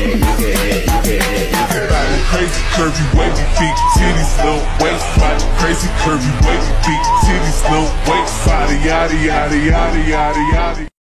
Body crazy, curvy, wavy feet, titties, little waist. Body crazy, curvy, wavy feet, titties, little waist. Body yada yada yada yada yada.